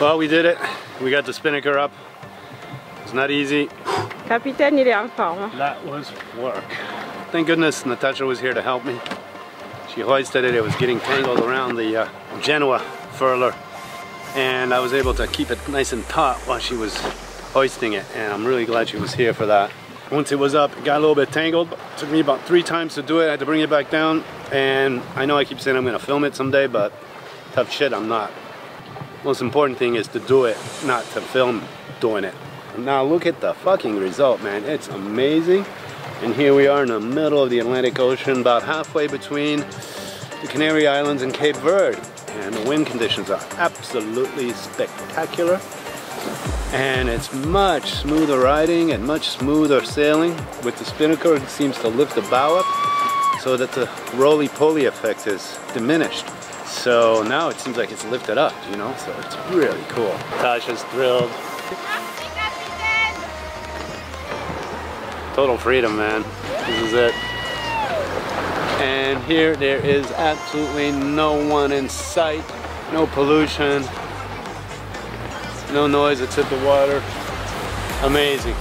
Well, we did it. We got the spinnaker up. It's not easy. Capitaine, il est en forme. That was work. Thank goodness Natasha was here to help me. She hoisted it. It was getting tangled around the uh, Genoa furler. And I was able to keep it nice and taut while she was hoisting it. And I'm really glad she was here for that. Once it was up, it got a little bit tangled. It took me about three times to do it. I had to bring it back down. And I know I keep saying I'm gonna film it someday, but tough shit, I'm not. Most important thing is to do it, not to film doing it. Now look at the fucking result, man. It's amazing. And here we are in the middle of the Atlantic Ocean, about halfway between the Canary Islands and Cape Verde. And the wind conditions are absolutely spectacular. And it's much smoother riding and much smoother sailing. With the spinnaker, it seems to lift the bow up so that the roly-poly effect is diminished. So now it seems like it's lifted up, you know, so it's really cool. Tasha's thrilled. Total freedom, man. This is it. And here there is absolutely no one in sight, no pollution, no noise except the water. Amazing.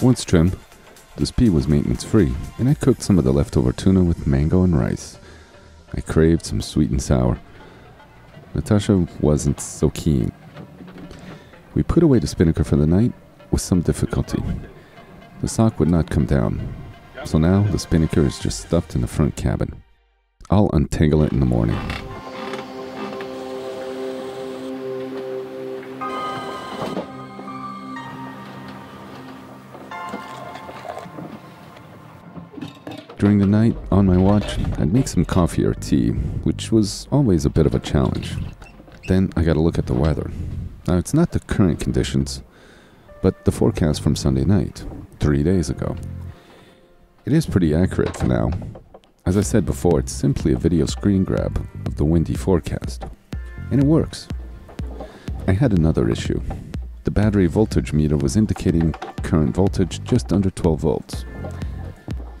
Once trimmed, the speed was maintenance free, and I cooked some of the leftover tuna with mango and rice. I craved some sweet and sour. Natasha wasn't so keen. We put away the spinnaker for the night with some difficulty. The sock would not come down, so now the spinnaker is just stuffed in the front cabin. I'll untangle it in the morning. During the night, on my watch, I'd make some coffee or tea, which was always a bit of a challenge. Then I got to look at the weather. Now, it's not the current conditions, but the forecast from Sunday night, three days ago. It is pretty accurate for now. As I said before, it's simply a video screen grab of the windy forecast. And it works. I had another issue. The battery voltage meter was indicating current voltage just under 12 volts.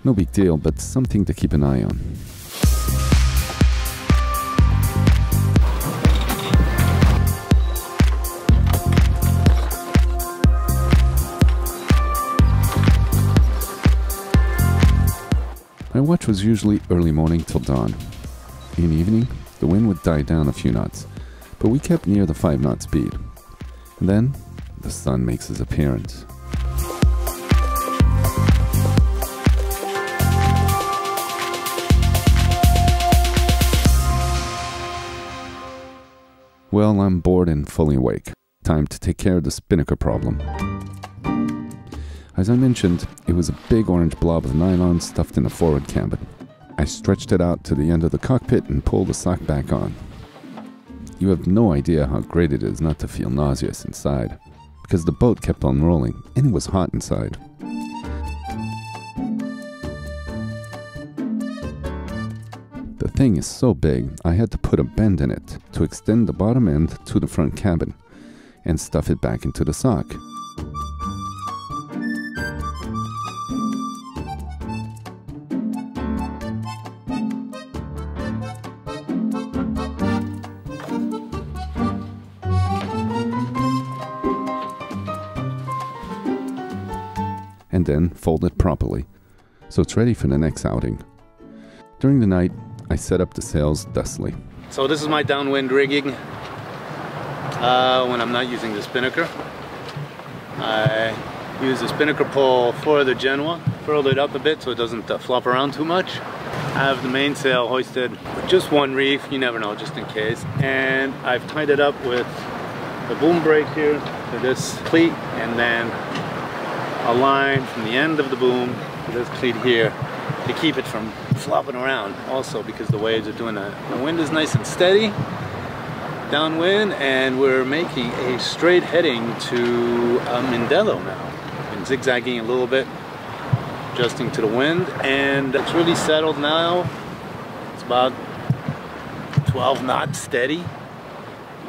No big deal, but something to keep an eye on. My watch was usually early morning till dawn. In evening, the wind would die down a few knots, but we kept near the 5 knot speed. And then, the sun makes his appearance. Well, I'm bored and fully awake. Time to take care of the spinnaker problem. As I mentioned, it was a big orange blob of nylon stuffed in the forward cabin. I stretched it out to the end of the cockpit and pulled the sock back on. You have no idea how great it is not to feel nauseous inside, because the boat kept on rolling and it was hot inside. The thing is so big, I had to put a bend in it to extend the bottom end to the front cabin and stuff it back into the sock. And then fold it properly so it's ready for the next outing. During the night, I set up the sails dustily. So this is my downwind rigging. uh, when I'm not using the spinnaker. I use the spinnaker pole for the Genoa, furled it up a bit so it doesn't uh, flop around too much. I have the mainsail hoisted with just one reef, you never know, just in case. And I've tied it up with the boom brake here to this cleat and then a line from the end of the boom to this cleat here to keep it from flopping around also because the waves are doing that. The wind is nice and steady downwind and we're making a straight heading to uh, Mindelo now. Been zigzagging a little bit, adjusting to the wind and it's really settled now. It's about 12 knots steady.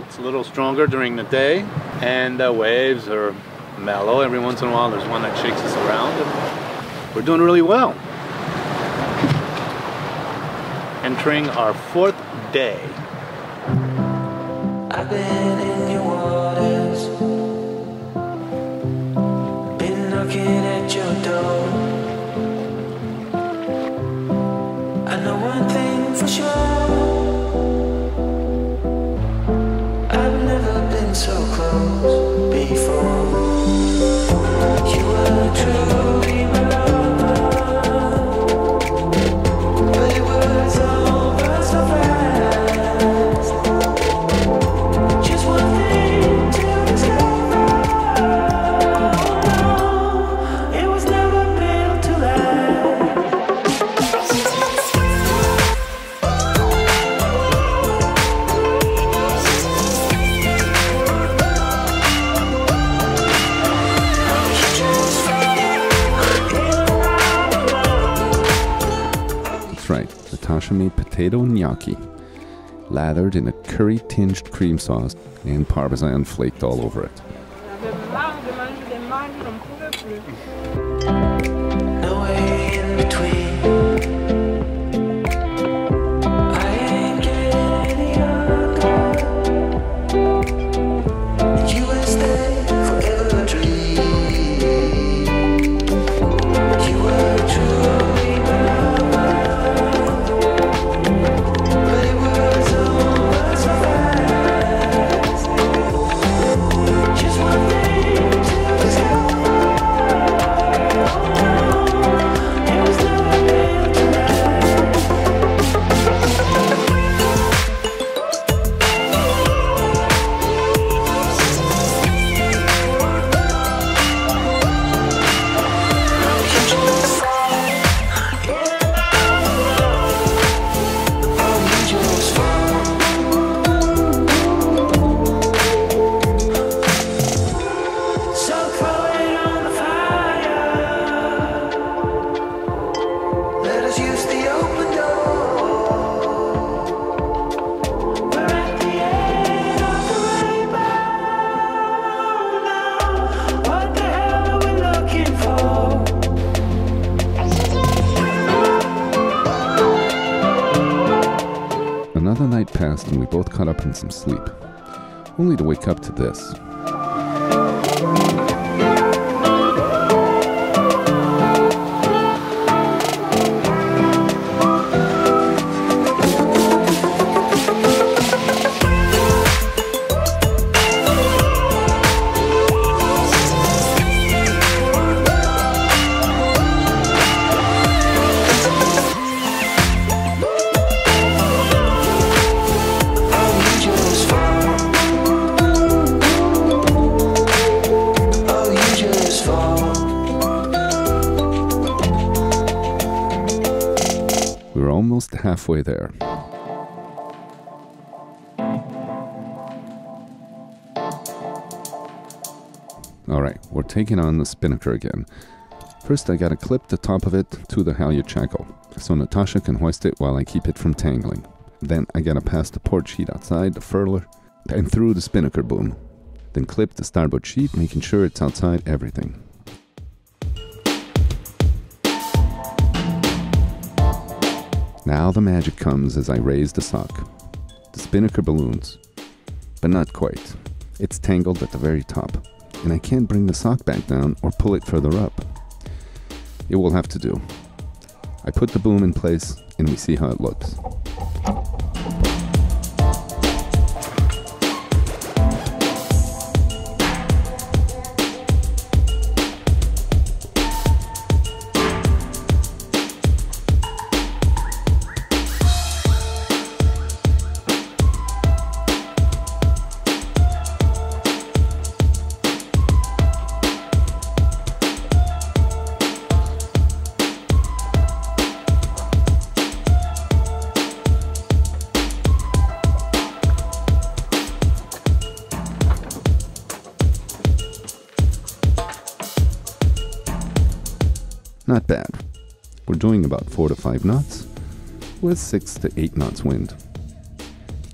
It's a little stronger during the day and the waves are mellow. Every once in a while there's one that shakes us around and we're doing really well. Entering our fourth day potato gnocchi, lathered in a curry tinged cream sauce and parmesan flaked all over it. And we both caught up in some sleep, only to wake up to this. Almost halfway there. Alright, we're taking on the spinnaker again. First, I gotta clip the top of it to the halyard shackle, so Natasha can hoist it while I keep it from tangling. Then I gotta pass the port sheet outside the furler and through the spinnaker boom. Then clip the starboard sheet, making sure it's outside everything. Now the magic comes as I raise the sock. The spinnaker balloons. But not quite. It's tangled at the very top, and I can't bring the sock back down or pull it further up. It will have to do. I put the boom in place, and we see how it looks. Doing about 4 to 5 knots, with 6 to 8 knots wind.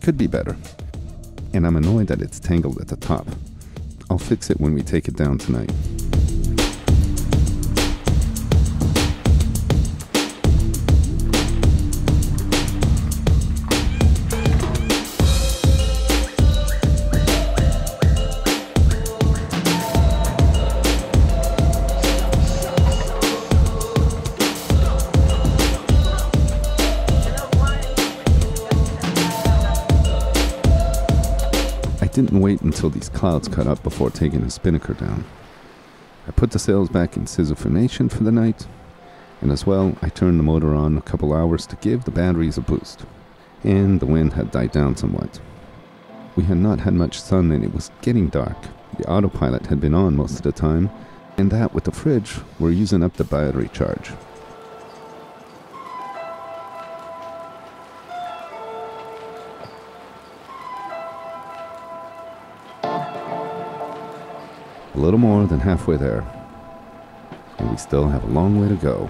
Could be better. And I'm annoyed that it's tangled at the top. I'll fix it when we take it down tonight. Didn't wait until these clouds cut up before taking the spinnaker down. I put the sails back in scissor formation for the night, and as well, I turned the motor on a couple hours to give the batteries a boost. And the wind had died down somewhat. We had not had much sun and it was getting dark. The autopilot had been on most of the time, and that with the fridge, we're using up the battery charge. Little more than halfway there, and we still have a long way to go.